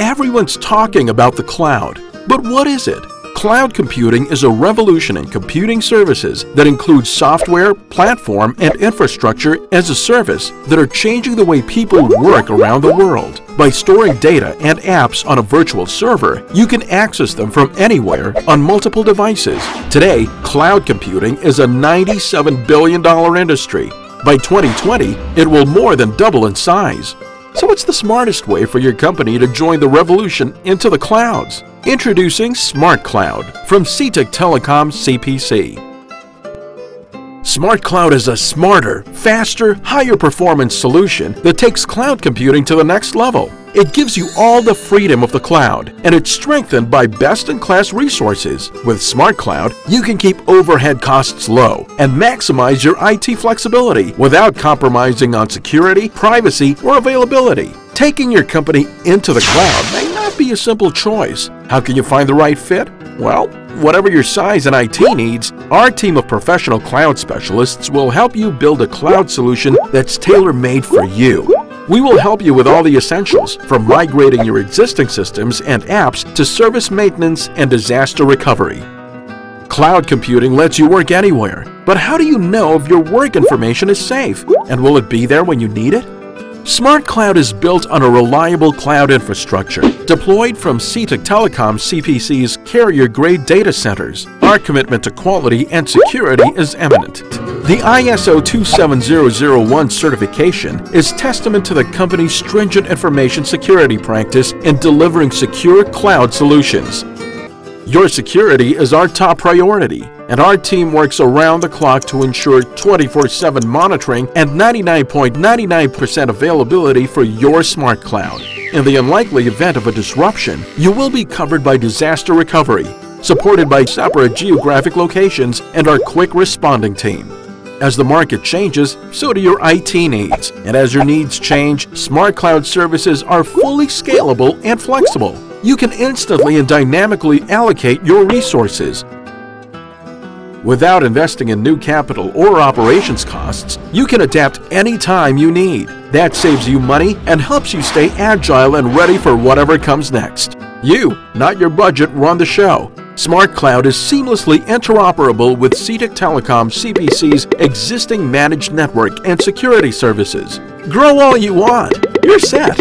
Everyone's talking about the cloud. But what is it? Cloud computing is a revolution in computing services that includes software, platform, and infrastructure as a service that are changing the way people work around the world. By storing data and apps on a virtual server, you can access them from anywhere on multiple devices. Today, cloud computing is a $97 billion industry. By 2020, it will more than double in size. So what's the smartest way for your company to join the revolution into the clouds? Introducing Smart Cloud from CITIC Telecom CPC. Smart Cloud is a smarter, faster, higher performance solution that takes cloud computing to the next level. It gives you all the freedom of the cloud, and it's strengthened by best-in-class resources. With Smart Cloud, you can keep overhead costs low and maximize your IT flexibility without compromising on security, privacy, or availability. Taking your company into the cloud may not be a simple choice. How can you find the right fit? Well, whatever your size and IT needs, our team of professional cloud specialists will help you build a cloud solution that's tailor-made for you. We will help you with all the essentials, from migrating your existing systems and apps to service maintenance and disaster recovery. Cloud computing lets you work anywhere, but how do you know if your work information is safe? And will it be there when you need it? Smart Cloud is built on a reliable cloud infrastructure deployed from CITIC Telecom CPC's carrier-grade data centers. Our commitment to quality and security is eminent. The ISO 27001 certification is testament to the company's stringent information security practice in delivering secure cloud solutions. Your security is our top priority, and our team works around the clock to ensure 24-7 monitoring and 99.99% availability for your smart cloud. In the unlikely event of a disruption, you will be covered by disaster recovery, supported by separate geographic locations and our quick responding team. As the market changes, so do your IT needs. And as your needs change, Smart Cloud services are fully scalable and flexible. You can instantly and dynamically allocate your resources. Without investing in new capital or operations costs, you can adapt anytime you need. That saves you money and helps you stay agile and ready for whatever comes next. You, not your budget, run the show. Smart Cloud is seamlessly interoperable with CITIC Telecom CPC's existing managed network and security services. Grow all you want. You're set.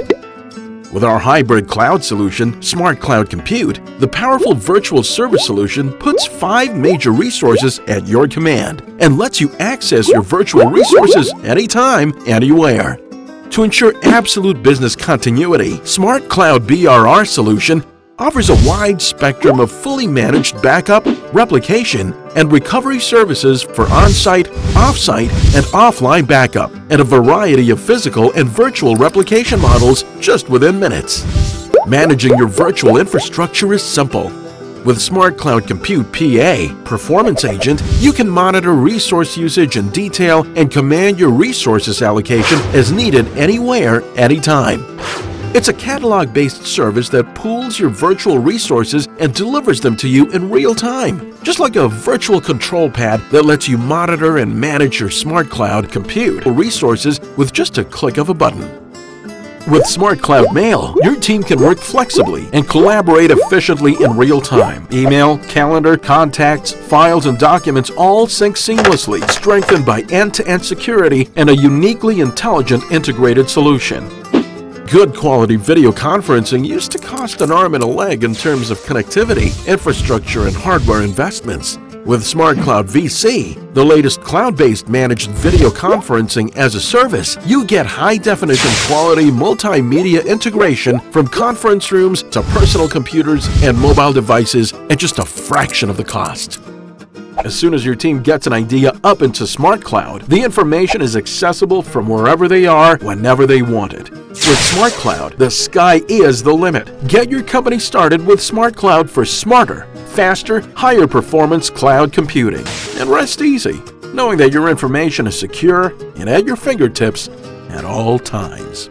With our hybrid cloud solution, Smart Cloud Compute, the powerful virtual service solution puts five major resources at your command and lets you access your virtual resources anytime, anywhere. To ensure absolute business continuity, Smart Cloud BRR solution offers a wide spectrum of fully managed backup, replication, and recovery services for on-site, off-site, and offline backup, and a variety of physical and virtual replication models just within minutes. Managing your virtual infrastructure is simple. With Smart Cloud Compute PA, Performance Agent, you can monitor resource usage in detail and command your resources allocation as needed anywhere, anytime. It's a catalog-based service that pools your virtual resources and delivers them to you in real time, just like a virtual control pad that lets you monitor and manage your smart cloud compute resources with just a click of a button. With Smart Cloud Mail, your team can work flexibly and collaborate efficiently in real time. Email, calendar, contacts, files, and documents all sync seamlessly, strengthened by end-to-end -end security and a uniquely intelligent integrated solution. Good quality video conferencing used to cost an arm and a leg in terms of connectivity, infrastructure, and hardware investments. With Smart Cloud VC, the latest cloud-based managed video conferencing as a service, you get high-definition quality multimedia integration from conference rooms to personal computers and mobile devices at just a fraction of the cost. As soon as your team gets an idea up into Smart Cloud, the information is accessible from wherever they are, whenever they want it. With Smart Cloud, the sky is the limit. Get your company started with Smart Cloud for smarter, faster, higher performance cloud computing. And rest easy, knowing that your information is secure and at your fingertips at all times.